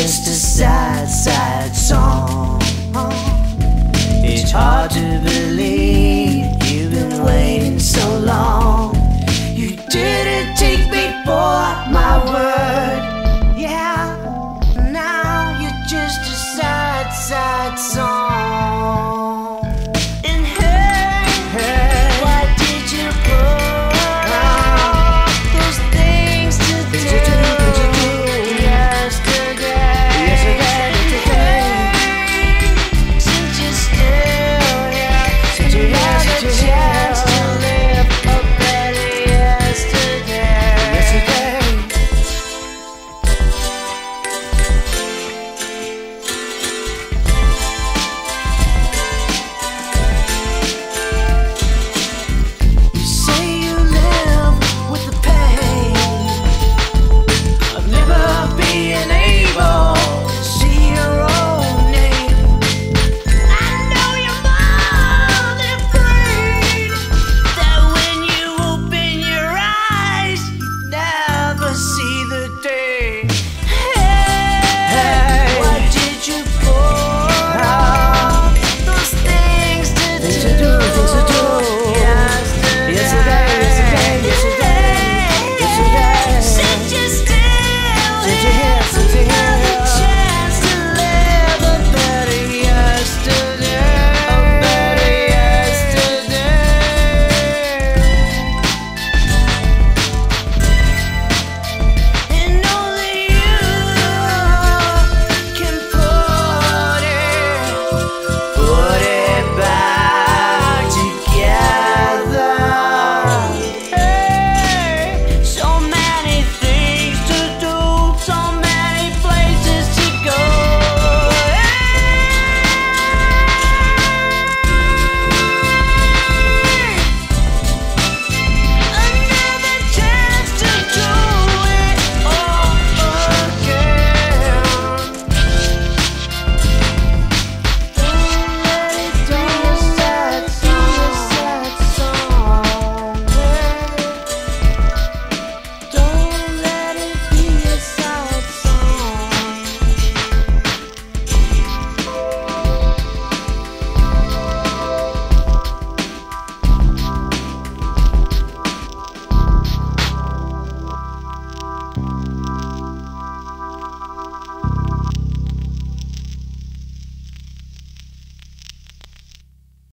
Just a sad, sad song. It's hard to believe